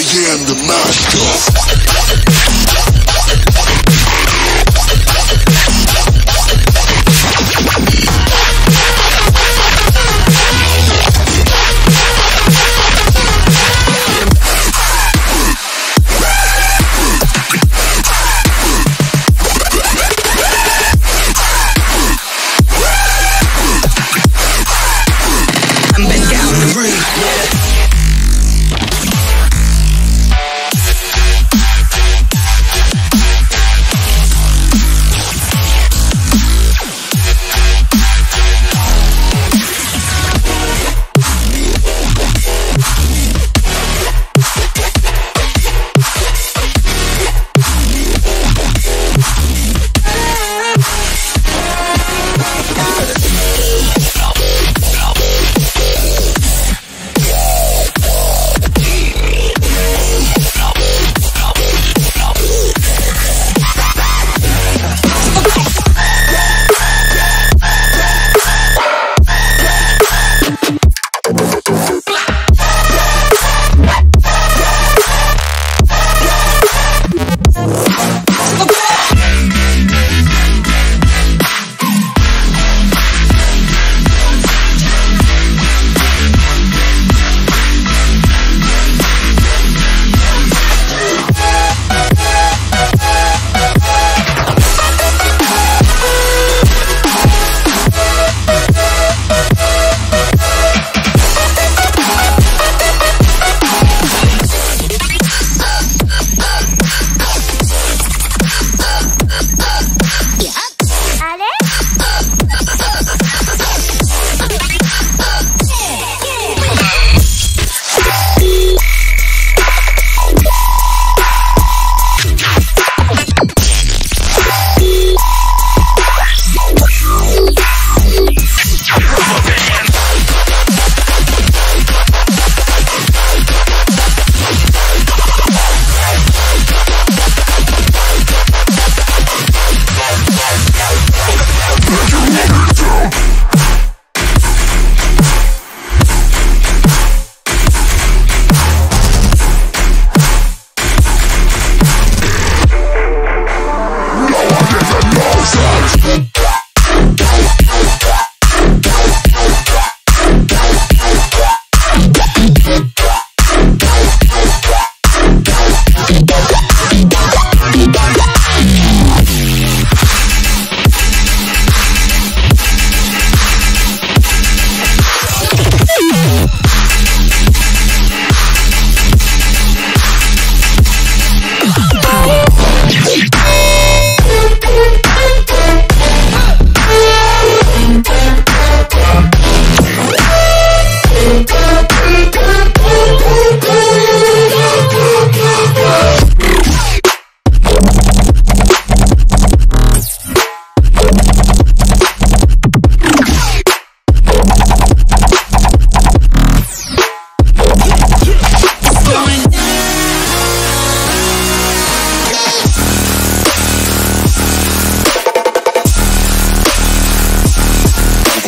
I am the master.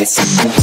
It's